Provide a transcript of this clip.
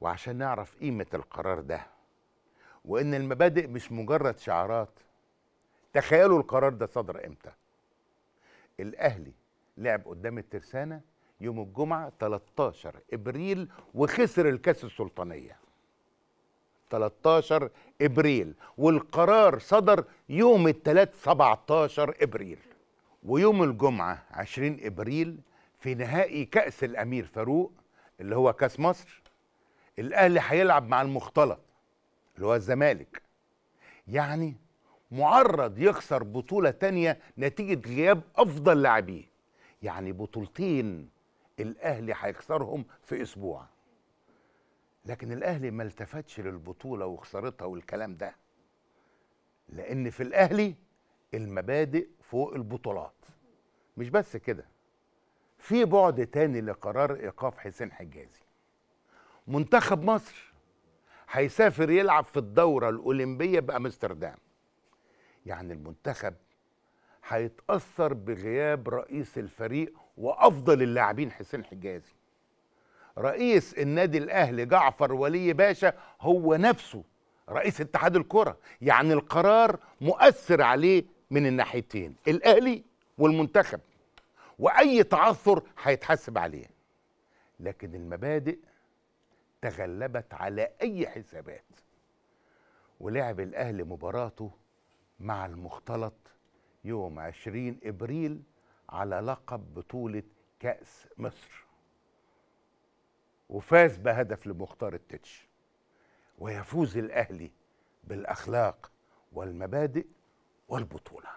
وعشان نعرف قيمة القرار ده وإن المبادئ مش مجرد شعارات. تخيلوا القرار ده صدر إمتى؟ الأهلي لعب قدام الترسانة يوم الجمعة 13 إبريل وخسر الكأس السلطانية. 13 إبريل والقرار صدر يوم الثلاث 17 إبريل. ويوم الجمعة 20 إبريل في نهائي كأس الأمير فاروق اللي هو كأس مصر الأهلي هيلعب مع المختلط اللي هو الزمالك. يعني معرض يخسر بطولة تانية نتيجة غياب أفضل لاعبيه يعني بطولتين الأهلي هيخسرهم في أسبوع. لكن الأهلي ما التفتش للبطولة وخسارتها والكلام ده لأن في الأهلي المبادئ فوق البطولات. مش بس كده في بعد تاني لقرار إيقاف حسين حجازي. منتخب مصر هيسافر يلعب في الدورة الأولمبية بأمستردام. يعني المنتخب هيتأثر بغياب رئيس الفريق وأفضل اللاعبين حسين حجازي. رئيس النادي الأهلي جعفر ولي باشا هو نفسه رئيس اتحاد الكرة. يعني القرار مؤثر عليه من الناحيتين الأهلي والمنتخب. وأي تعثر هيتحاسب عليه. لكن المبادئ تغلبت على أي حسابات. ولعب الأهلي مباراته مع المختلط يوم 20 إبريل على لقب بطولة كأس مصر. وفاز بهدف لمختار التتش. ويفوز الأهلي بالأخلاق والمبادئ والبطولة.